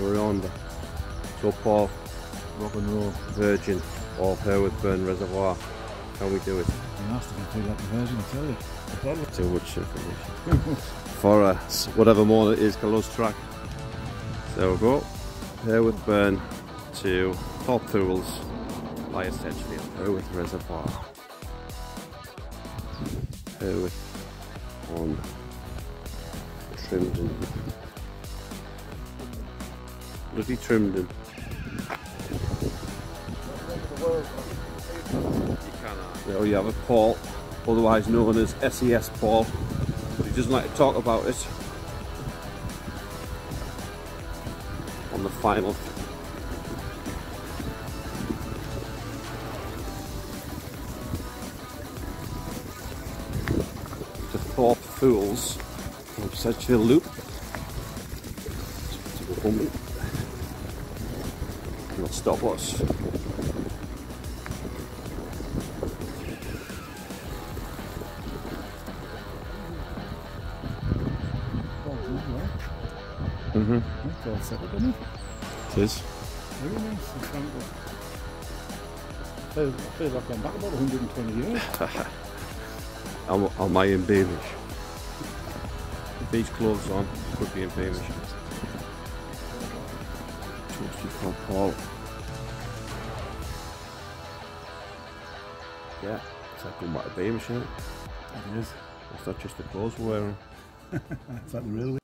We're on the top of Rock and roll. Virgin of Hurworth Burn Reservoir. How we do it? You asked if feel like the version, I tell you. Too much information. For us, whatever more it is, Colours track. There we'll go. Hurworth Burn to Thorpe Thewles by Sedgefield. Hurworth Reservoir. Hurworth on Trimdon. Bloody. There you have it, Paul, otherwise known as SES Paul, but he doesn't like to talk about it. On the final. To Thorpe Thewles from Sedgefield Loop. To the home. Not stop us. Mm-hmm. That's all settled, isn't it? It is. Very nice. and tranquil. I feel, I feel like I'm back about 120 years. I'm, am I in Beamish? With these clothes on, could be in Beamish. Toasted from Paul. Yeah, it's like going back to isn't it? Is. It's not just the clothes we're wearing. It's like the railway.